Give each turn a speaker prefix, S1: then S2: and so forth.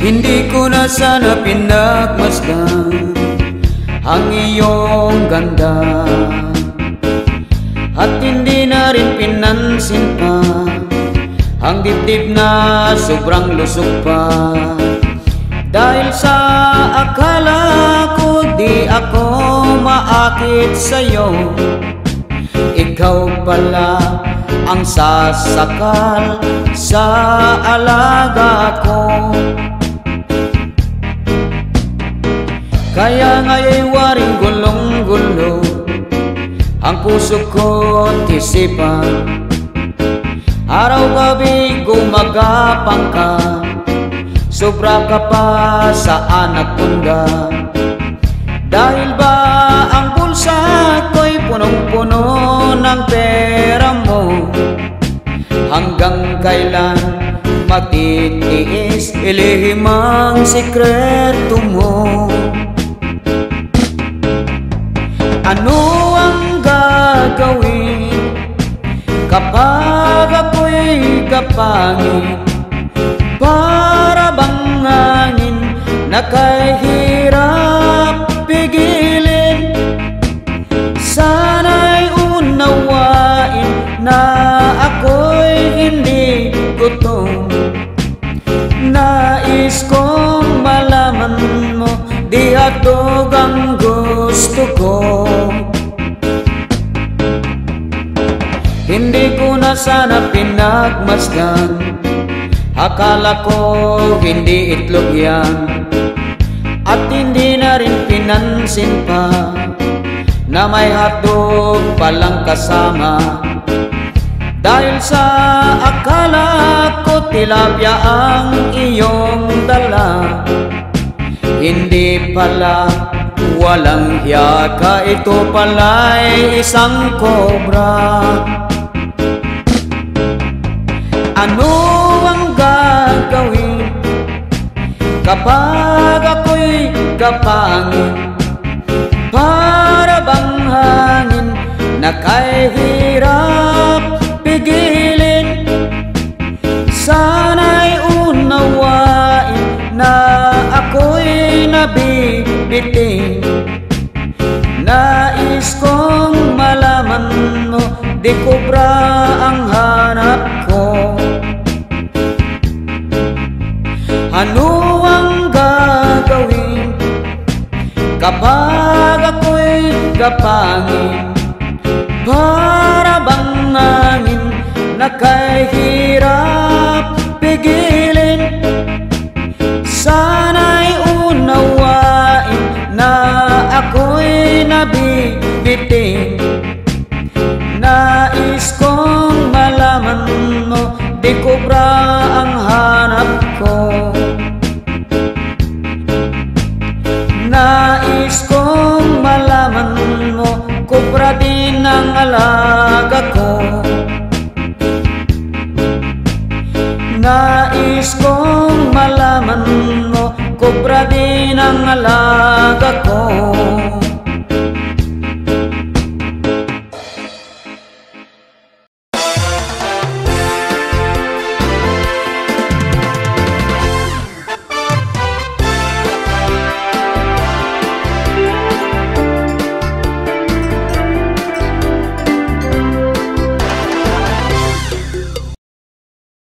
S1: Hindi ko na sana pinagmasdan Ang iyong ganda. At hindi na rin pinansin pa Ang dibdib na sobrang lusog pa. Dahil sa akala ko di ako maakit sa'yo Ikaw pala ang sasakal sa alaga ko Kaya ngaya'y waring gulong-gulo. Ang puso ko't isipan. Araw-gabi gumagapang ka. Sobra ka pa sa anak punda Dahil ba ang bulsa ko'y punong-puno ng pera mo? Hanggang kailan matitiis Ilihim ang sikreto mo Ano ang gagawin? Kapag ako'y kapangin Para bang hangin na kahirap pigilin? Sana'y unawain na ako'y hindi Nais Hatog ang gusto ko. Hindi ko na sana pinagmasdan. Akala ko hindi itlog yan. At hindi na rin pinansin pa Na may hatog palang kasama. Dahil sa akala ko tilapia ang iyong dala. Hindi pala walang hiya ka Ito pala'y isang kobra Ano ang gagawin? Kapag ako'y kapangin Para bang hangin na kahirap nabibiting Nais kong malaman mo Di kubra ang hanap ko. Ano ang gagawin? Kapag ako'y kapangin Para bang hangin na kahirap pigilin Nais kong malaman mo Di kubra ang hanap ko. Nais kong malaman mo Kubra din ang alaga ko. Nais kong malaman mo Kubra din ang alaga ko